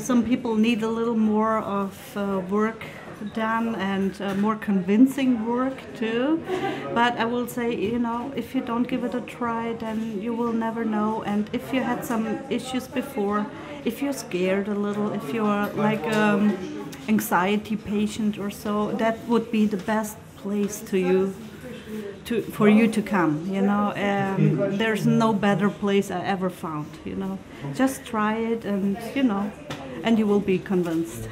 Some people need a little more of uh, work done and uh, more convincing work too. But I will say, you know, if you don't give it a try, then you will never know. And if you had some issues before, if you're scared a little, if you're like um, anxiety patient or so, that would be the best place to you to for you to come. You know, um, there's no better place I ever found. You know, just try it, and you know, and you will be convinced.